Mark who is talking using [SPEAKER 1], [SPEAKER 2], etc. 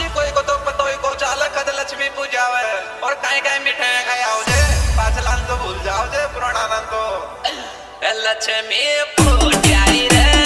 [SPEAKER 1] जी, कोई को तो पतो ही को चाल कद लक्ष्मी पूजावे और काई काई मिठाई खाओ जे? पाँच लान तो भूल जाओ जे पुराना नाम तो लक्ष्मी पूजाई रे।